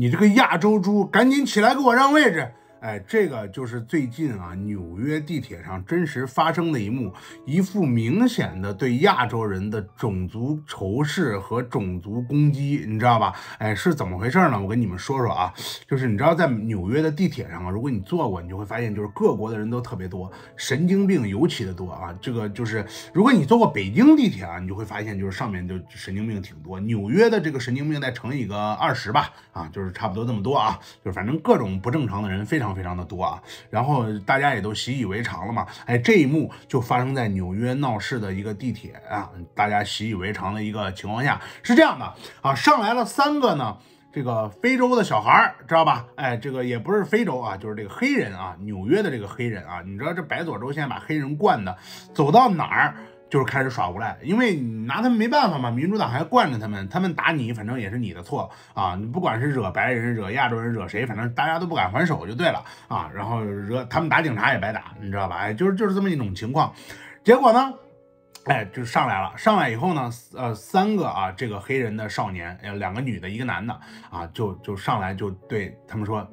你这个亚洲猪，赶紧起来给我让位置！哎，这个就是最近啊，纽约地铁上真实发生的一幕，一副明显的对亚洲人的种族仇视和种族攻击，你知道吧？哎，是怎么回事呢？我跟你们说说啊，就是你知道在纽约的地铁上啊，如果你坐过，你就会发现，就是各国的人都特别多，神经病尤其的多啊。这个就是如果你坐过北京地铁啊，你就会发现，就是上面就神经病挺多。纽约的这个神经病再乘以个二十吧，啊，就是差不多这么多啊，就是反正各种不正常的人非常。非常的多啊，然后大家也都习以为常了嘛。哎，这一幕就发生在纽约闹市的一个地铁啊，大家习以为常的一个情况下是这样的啊，上来了三个呢，这个非洲的小孩儿，知道吧？哎，这个也不是非洲啊，就是这个黑人啊，纽约的这个黑人啊，你知道这白左州现在把黑人惯的，走到哪儿？就是开始耍无赖，因为你拿他们没办法嘛。民主党还惯着他们，他们打你，反正也是你的错啊。你不管是惹白人、惹亚洲人、惹谁，反正大家都不敢还手就对了啊。然后惹他们打警察也白打，你知道吧？哎，就是就是这么一种情况。结果呢，哎，就上来了。上来以后呢，呃，三个啊，这个黑人的少年，呃，两个女的，一个男的啊，就就上来就对他们说：“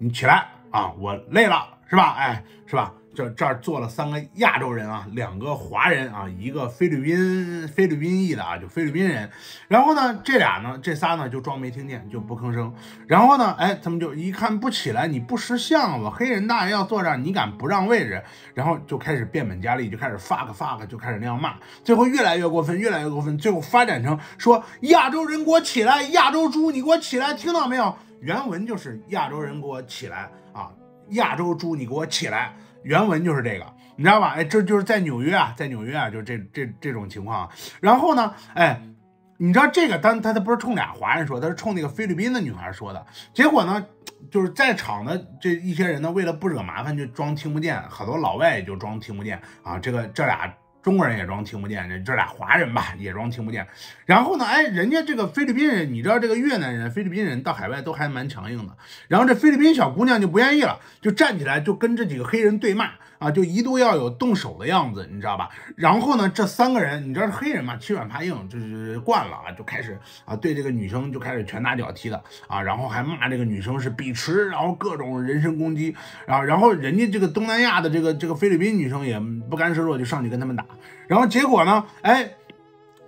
你起来啊，我累了，是吧？哎，是吧？”这这儿坐了三个亚洲人啊，两个华人啊，一个菲律宾菲律宾裔的啊，就菲律宾人。然后呢，这俩呢，这仨呢就装没听见，就不吭声。然后呢，哎，他们就一看不起来，你不识相吧？黑人大爷要坐这儿，你敢不让位置？然后就开始变本加厉，就开始 fuck fuck，就开始那样骂。最后越来越过分，越来越过分，最后发展成说亚洲人给我起来，亚洲猪你给我起来，听到没有？原文就是亚洲人给我起来啊，亚洲猪你给我起来。原文就是这个，你知道吧？哎，这就是在纽约啊，在纽约啊，就这这这种情况。然后呢，哎，你知道这个，当他他不是冲俩华人说，他是冲那个菲律宾的女孩说的。结果呢，就是在场的这一些人呢，为了不惹麻烦，就装听不见。好多老外也就装听不见啊。这个这俩。中国人也装听不见，这这俩华人吧 也装听不见。然后呢，哎，人家这个菲律宾人，你知道这个越南人、菲律宾人到海外都还蛮强硬的。然后这菲律宾小姑娘就不愿意了，就站起来就跟这几个黑人对骂啊，就一度要有动手的样子，你知道吧？然后呢，这三个人，你知道是黑人嘛，欺软怕硬，就是惯了啊，就开始啊对这个女生就开始拳打脚踢的啊，然后还骂这个女生是鄙视，然后各种人身攻击。然后然后人家这个东南亚的这个这个菲律宾女生也不甘示弱，就上去跟他们打。然后结果呢？哎，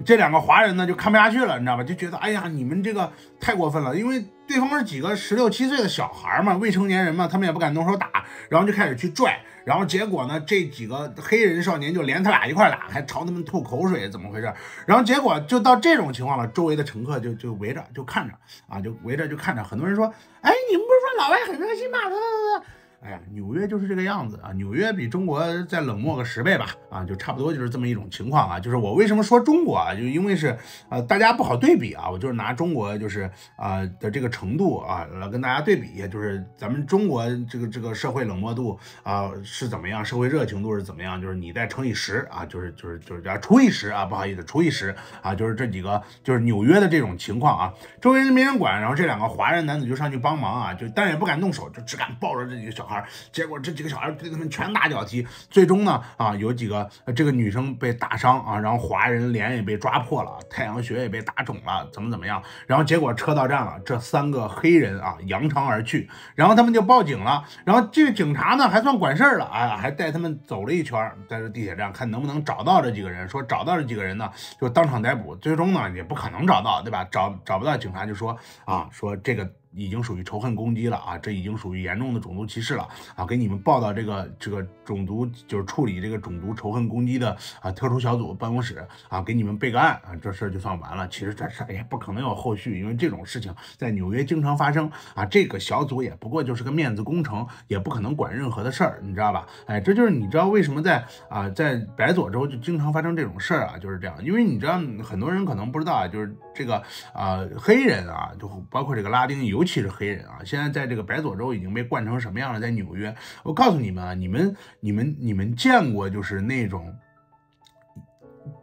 这两个华人呢就看不下去了，你知道吧？就觉得哎呀，你们这个太过分了，因为对方是几个十六七岁的小孩嘛，未成年人嘛，他们也不敢动手打，然后就开始去拽。然后结果呢，这几个黑人少年就连他俩一块打，还朝他们吐口水，怎么回事？然后结果就到这种情况了，周围的乘客就就围着就看着啊，就围着就看着。很多人说，哎，你们不是说老外很热心吗？哎呀，纽约就是这个样子啊！纽约比中国再冷漠个十倍吧，啊，就差不多就是这么一种情况啊。就是我为什么说中国啊，就因为是呃大家不好对比啊，我就是拿中国就是啊的这个程度啊来跟大家对比，就是咱们中国这个这个社会冷漠度啊是怎么样，社会热情度是怎么样，就是你再乘以十啊，就是就是就是叫除以十啊，不好意思，除以十啊，就是这几个就是纽约的这种情况啊，周围人没人管，然后这两个华人男子就上去帮忙啊，就但也不敢动手，就只敢抱着这几个小孩。结果这几个小孩对他们拳打脚踢，最终呢，啊，有几个这个女生被打伤啊，然后华人脸也被抓破了，太阳穴也被打肿了，怎么怎么样？然后结果车到站了，这三个黑人啊扬长而去，然后他们就报警了，然后这个警察呢还算管事儿了啊，还带他们走了一圈，在这地铁站看能不能找到这几个人，说找到这几个人呢就当场逮捕，最终呢也不可能找到，对吧？找找不到，警察就说啊，说这个。已经属于仇恨攻击了啊！这已经属于严重的种族歧视了啊！给你们报到这个这个种族就是处理这个种族仇恨攻击的啊特殊小组办公室啊，给你们备个案啊，这事儿就算完了。其实这事儿也不可能有后续，因为这种事情在纽约经常发生啊。这个小组也不过就是个面子工程，也不可能管任何的事儿，你知道吧？哎，这就是你知道为什么在啊在白左州就经常发生这种事儿啊，就是这样。因为你知道很多人可能不知道啊，就是这个啊黑人啊，就包括这个拉丁尤。尤其是黑人啊，现在在这个白左州已经被惯成什么样了？在纽约，我告诉你们啊，你们、你们、你们见过就是那种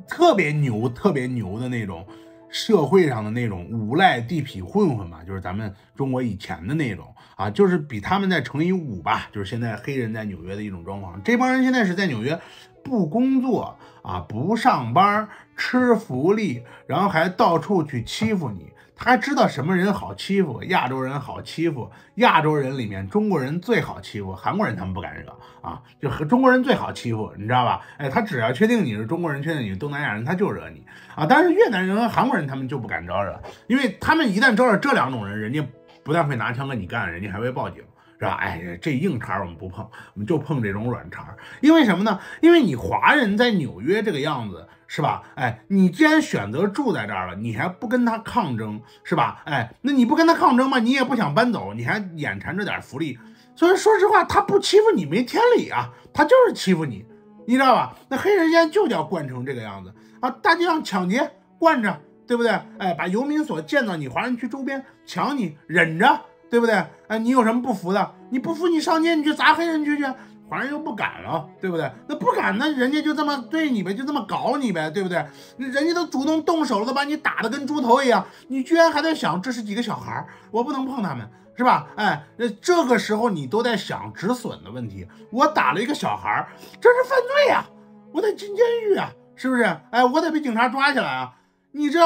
特别牛、特别牛的那种社会上的那种无赖地痞混混吗？就是咱们中国以前的那种啊，就是比他们再乘以五吧。就是现在黑人在纽约的一种状况。这帮人现在是在纽约不工作啊，不上班，吃福利，然后还到处去欺负你。他知道什么人好欺负，亚洲人好欺负，亚洲人里面中国人最好欺负，韩国人他们不敢惹啊，就和中国人最好欺负，你知道吧？哎，他只要确定你是中国人，确定你是东南亚人，他就惹你啊。但是越南人和韩国人他们就不敢招惹，因为他们一旦招惹这两种人，人家不但会拿枪跟你干，人家还会报警。是吧？哎，这硬茬我们不碰，我们就碰这种软茬。因为什么呢？因为你华人在纽约这个样子，是吧？哎，你既然选择住在这儿了，你还不跟他抗争，是吧？哎，那你不跟他抗争嘛？你也不想搬走，你还眼馋着点福利。所以说实话，他不欺负你没天理啊，他就是欺负你，你知道吧？那黑人现在就叫惯成这个样子啊，大街上抢劫惯着，对不对？哎，把游民所建到你华人区周边抢你，忍着。对不对？哎，你有什么不服的？你不服，你上街你去砸黑人区去，反正又不敢了，对不对？那不敢，那人家就这么对你呗，就这么搞你呗，对不对？人家都主动动手了，都把你打得跟猪头一样，你居然还在想这是几个小孩，我不能碰他们，是吧？哎，那这个时候你都在想止损的问题。我打了一个小孩，这是犯罪呀，我得进监狱啊，是不是？哎，我得被警察抓起来啊，你这。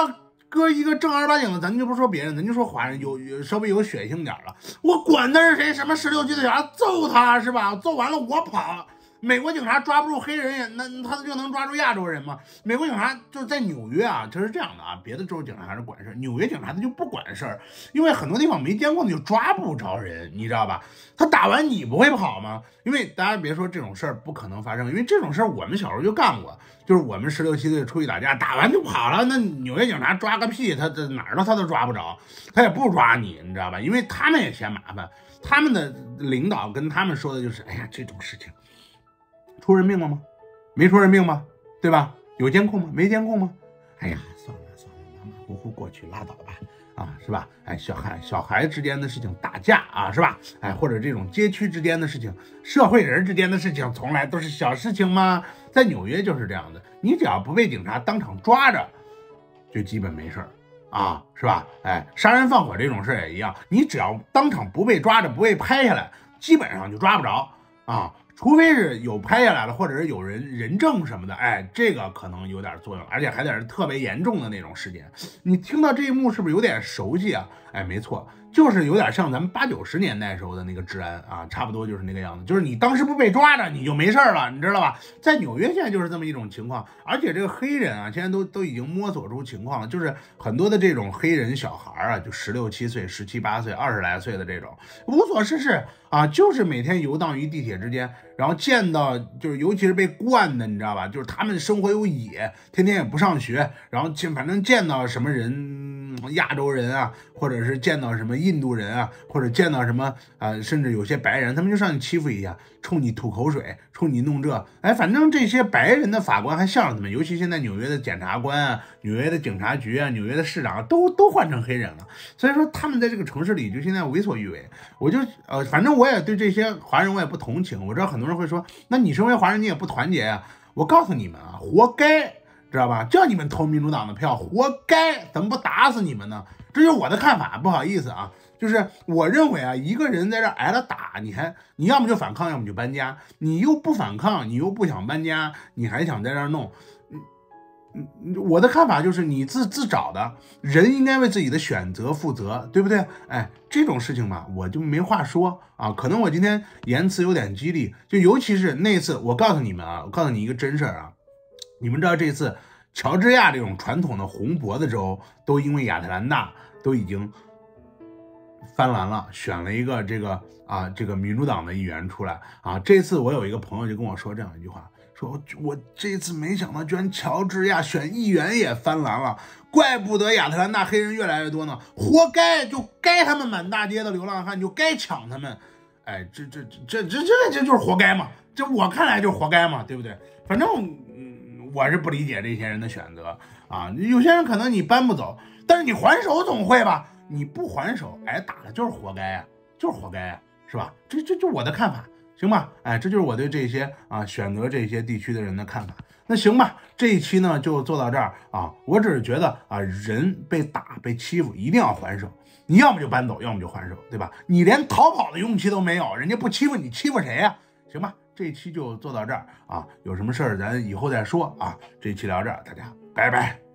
哥一个正儿八经的，咱就不说别人，咱就说华人，有有稍微有血性点了，我管他是谁，什么十六级的小孩，揍他是吧？揍完了我跑。美国警察抓不住黑人呀，那他就能抓住亚洲人吗？美国警察就是在纽约啊，就是这样的啊，别的州警察还是管事儿，纽约警察他就不管事儿，因为很多地方没监控就抓不着人，你知道吧？他打完你不会跑吗？因为大家别说这种事儿不可能发生，因为这种事儿我们小时候就干过，就是我们十六七岁出去打架，打完就跑了，那纽约警察抓个屁，他这哪儿都他都抓不着，他也不抓你，你知道吧？因为他们也嫌麻烦，他们的领导跟他们说的就是，哎呀，这种事情。出人命了吗？没出人命吗？对吧？有监控吗？没监控吗？哎呀，算了算了，马马虎虎过去拉倒吧，啊，是吧？哎，小孩小孩之间的事情，打架啊，是吧？哎，或者这种街区之间的事情，社会人之间的事情，从来都是小事情吗？在纽约就是这样的，你只要不被警察当场抓着，就基本没事儿啊，是吧？哎，杀人放火这种事也一样，你只要当场不被抓着，不被拍下来，基本上就抓不着啊。除非是有拍下来了，或者是有人人证什么的，哎，这个可能有点作用，而且还得是特别严重的那种事件。你听到这一幕是不是有点熟悉啊？哎，没错。就是有点像咱们八九十年代时候的那个治安啊，差不多就是那个样子。就是你当时不被抓着，你就没事儿了，你知道吧？在纽约现在就是这么一种情况，而且这个黑人啊，现在都都已经摸索出情况了，就是很多的这种黑人小孩啊，就十六七岁、十七八岁、二十来岁的这种无所事事啊，就是每天游荡于地铁之间，然后见到就是尤其是被惯的，你知道吧？就是他们生活又野，天天也不上学，然后见反正见到什么人。亚洲人啊，或者是见到什么印度人啊，或者见到什么啊，甚至有些白人，他们就上去欺负一下，冲你吐口水，冲你弄这，哎，反正这些白人的法官还向着他们，尤其现在纽约的检察官啊，纽约的警察局啊，纽约的市长啊都都换成黑人了，所以说他们在这个城市里就现在为所欲为。我就呃，反正我也对这些华人我也不同情。我知道很多人会说，那你身为华人你也不团结呀？我告诉你们啊，活该。知道吧？叫你们投民主党的票，活该！怎么不打死你们呢？这就是我的看法。不好意思啊，就是我认为啊，一个人在这挨了打，你还你要么就反抗，要么就搬家。你又不反抗，你又不想搬家，你还想在这弄？嗯嗯，我的看法就是你自自找的。人应该为自己的选择负责，对不对？哎，这种事情嘛，我就没话说啊。可能我今天言辞有点激励，就尤其是那次，我告诉你们啊，我告诉你一个真事儿啊。你们知道这次乔治亚这种传统的红脖子州都因为亚特兰大都已经翻蓝了，选了一个这个啊这个民主党的议员出来啊。这次我有一个朋友就跟我说这样一句话，说我这次没想到居然乔治亚选议员也翻蓝了，怪不得亚特兰大黑人越来越多呢，活该就该他们满大街的流浪汉就该抢他们，哎，这这这这这这就是活该嘛，这我看来就是活该嘛，对不对？反正。我是不理解这些人的选择啊！有些人可能你搬不走，但是你还手总会吧？你不还手，挨打了就是活该呀，就是活该呀，是吧？这这就我的看法，行吧？哎，这就是我对这些啊选择这些地区的人的看法。那行吧，这一期呢就做到这儿啊。我只是觉得啊，人被打被欺负一定要还手，你要么就搬走，要么就还手，对吧？你连逃跑的勇气都没有，人家不欺负你，欺负谁呀？行吧。这期就做到这儿啊，有什么事儿咱以后再说啊。这期聊这儿，大家拜拜。